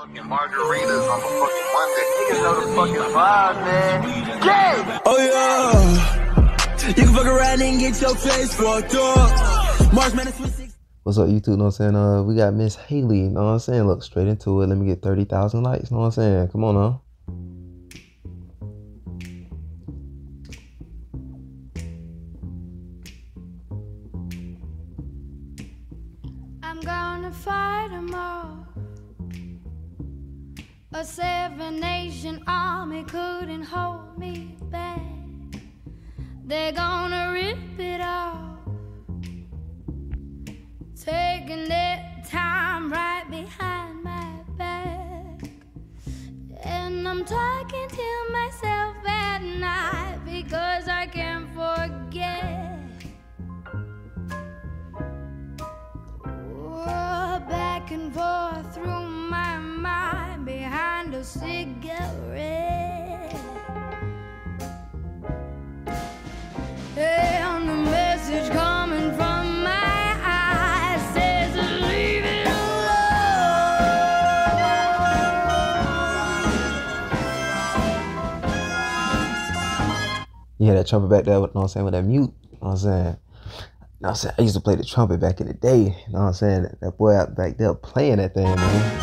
fucking margaritas on a fucking Monday. Niggas know the fucking vibe, man. Gay! Oh yeah. You can fuck around and get your face fucked up. March Madness with six. What's up, YouTube? Know what I'm saying? Uh, we got Miss Haley. Know what I'm saying? Look straight into it. Let me get thirty thousand likes. Know what I'm saying? Come on now. I'm gonna fight 'em all. A seven nation army couldn't hold me back. They're gonna rip it off. Taking their time right behind my back. And I'm talking to myself at night because I can't forget. Oh, back and forth through hear that trumpet back there? Know what I'm saying? With that mute. Know what I'm saying? Know what I'm saying? I used to play the trumpet back in the day. You know what I'm saying? That boy out back there playing that thing, man.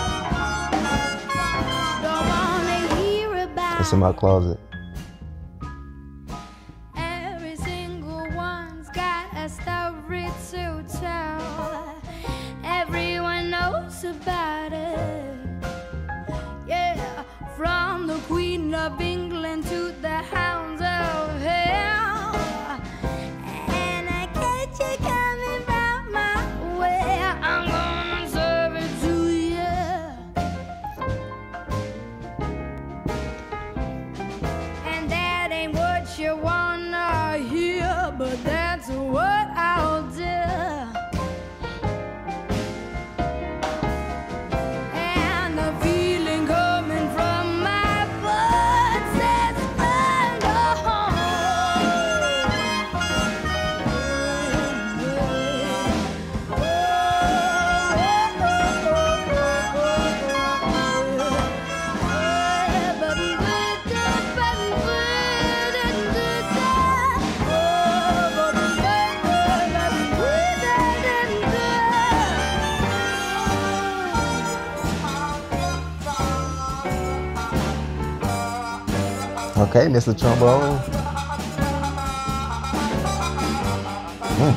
Don't wanna hear about It's in my closet. But that's Okay, Mr. Trombone. Mm.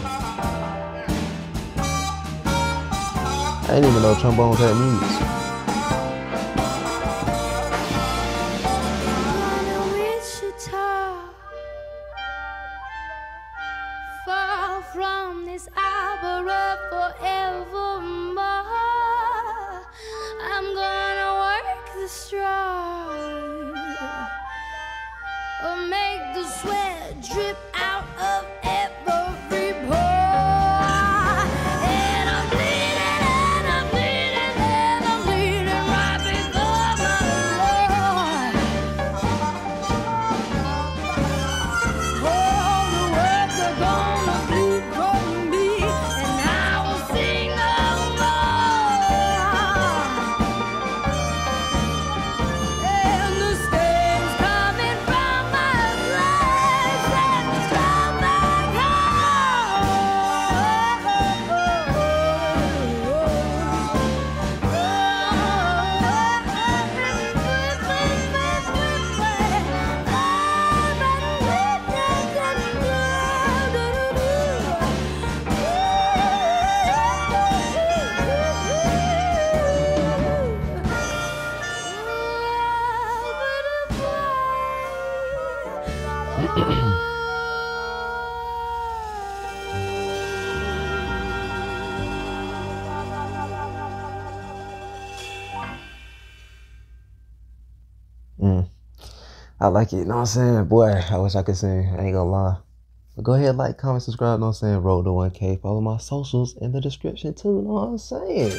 I didn't even know trombones had music. Far from this arbor Mm. I like it. You know what I'm saying? Boy, I wish I could sing. I ain't gonna lie. But go ahead, like, comment, subscribe. Know what I'm saying? Roll to 1K. Follow my socials in the description too. You know what I'm saying?